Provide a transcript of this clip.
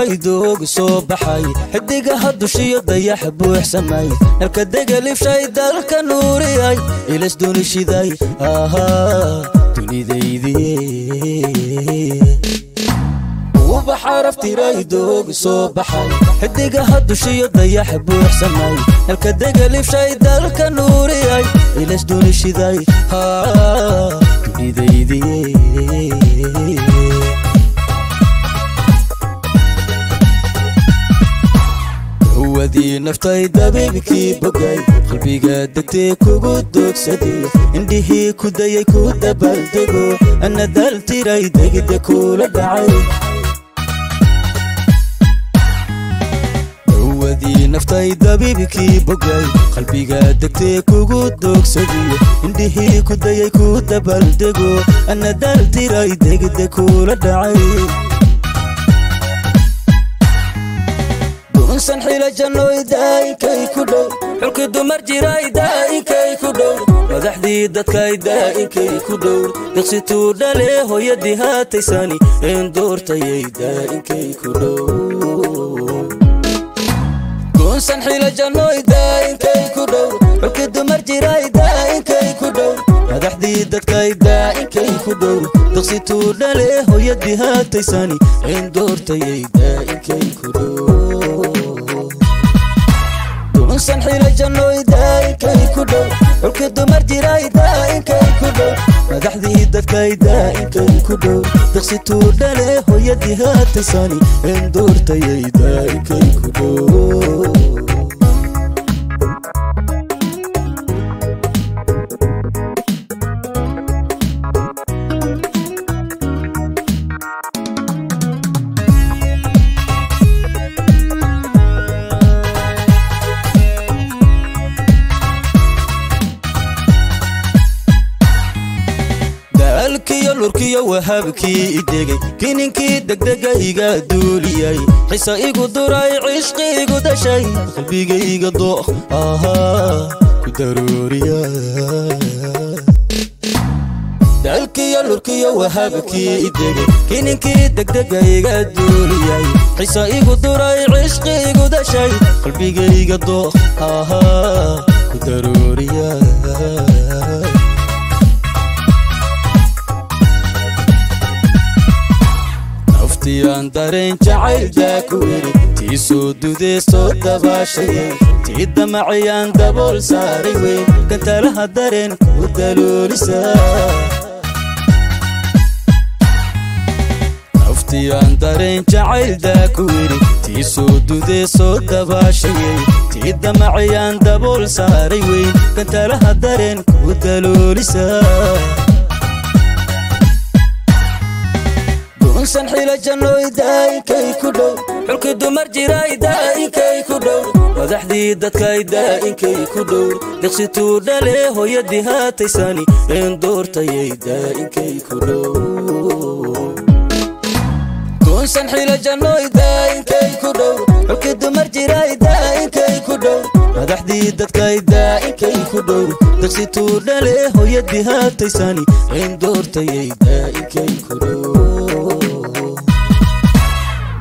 tiray doogu soo baxay xidigaha dushiyo dayax buuxsamay halka degalibshay dalka nuuriyay ilas dunishiday ahaa dunidaydii ubax araf tiray doogu soo baxay xidigaha dushiyo dayax buuxsamay halka degalibshay dalka nuuriyay ilas dunishiday haa dunidaydii وادي نفتاي دبيبكي بوغاي قلبي قاد دكتي كوغو دوك سدي اندي هي كوداي كودا بالدوغو أنا دالتي راي دقي دكولا دعي وادي نفتاي دبيبكي بوغاي قلبي قاد دكتي كوغو دوك سدي اندي هي كوداي كودا بالدوغو أنا دالتي راي دقي دكولا دعي unsan xila jannoy daa'inkay ku dhow. Xulki dumar jiray daa'inkay ku dhow. Madaxdii dadkay daa'inkay ku dhow. Diqsituu dhale hooyadii haataysani een doortayay daa'inkay ku dhow. Unsan xila jannoy daa'inkay ku dhow. Xulki dumar jiray daa'inkay ku dhow. Madaxdii dadkay daa'inkay ku dhow. Diqsituu dhale hooyadii haataysani een doortayay daa'inkay ku dhow unsan xila jannoy daa'inkay ku dhow xulki dumar jiray daa'inkay ku dhow madaxdii dadkay daa'inkay ku dhow diqsituu dhale hooyadii haataysani een doortayay daa'inkay ku dhow lurkiyo wahabkii idegay kininkii degdega iga duuliyay xisa igu duray cishqi igu dashay qalbigayga dooq ahaa ku daruuriya. Daalkiyo lurkiyo wahabkii idegay kininkii degdega iga duuliyay xisa igu duray cishqi igu dashay qalbigayga dooq ahaa tiaan dareen jacayldaa ku iri tii soo dudee soo dabaashayay tii damacayaan dabool saaray weyn kantalaha dareen ku daloolisaa naftiyaan dareen jacayldaa ku iri tii soo dudee soo dabaashayay tii damacayaan dabool saaray weyn kantalaha dareen ku daloolisaa منسن حيلة جنو إداي كي كدو حلك دمر جراي داي كي كدو وضح دي دتك إداي كي كدو دقسي تور دالي هو يدي هاتي ساني دور تاي إداي كي كدو منسن حيلة جنو إداي كي كدو حلك دمر جراي داي كي كدو وضح دي دتك إداي كي كدو دقسي تور دالي هو يدي هاتي ساني دور تاي إداي كي كدو